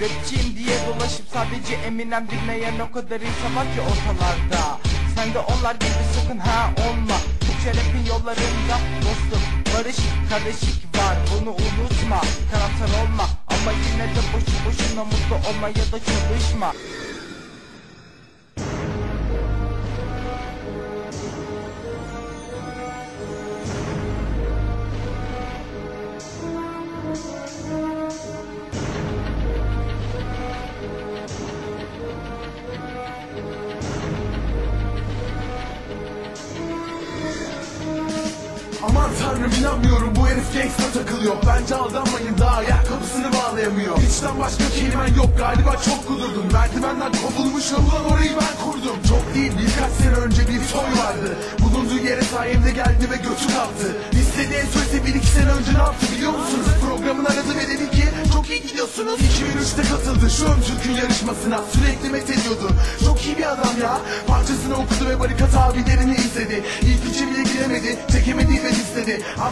Rapçiyim diye dolaşıp sadece Eminem dinleyen o kadar insan var ki ortalarda. Sen de onlar gibi sakın ha olma. Türkçe rapin yollarında dostum Barış kardeşlik var. Bunu unutma Karamsar olma. Ama yine de boşu boşuna mutlu olma ya da çalışma Aman tanrım inanmıyorum. Bu herif gangsta takılıyor. Bence aldanmayın daha ayak kapısını bağlayamıyor. Hiçten başka kelimen yok. Galiba çok kudurdum. Merdivenden kovulmuşum ulan orayı ben kurdum. Çok değil birkaç sene önce bir soy vardı. Bulunduğu yere sayemde geldi ve götü kalktı İstediği SOS'e bir iki sene önce ne yaptı biliyor musunuz? Programın aradı ve dedi ki çok iyi gidiyorsunuz. 2003'te katıldı. Şu ön yarışmasına Sürekli met ediyordu. Çok iyi bir adam ya. Parçasını okudu ve barikat abilerini izledi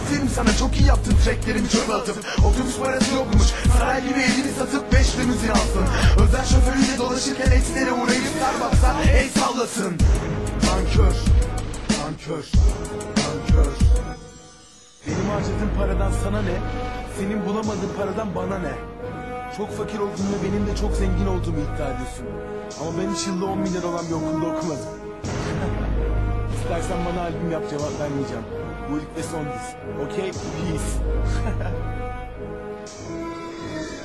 Aferin sana çok iyi yaptın tracklerimi çöpe atıp Otobüs parası yokmuş Saray gibi evini satıp beş limuzin alsın Özel şoförüyle dolaşırken eksilere uğrayıp Starbucks'a el sallasın Nankör Nankör Nankör benim harcadığım paradan sana ne? Senin bulamadığın paradan bana ne? Çok fakir olduğumu ve benim de çok zengin olduğumu iddia ediyorsun. Ama ben hiç yılda 10 milyar olan bir okulda okumadım. İstersen bana albüm yap cevap vermeyeceğim. Bu ilk ve son diz. Okey? Peace.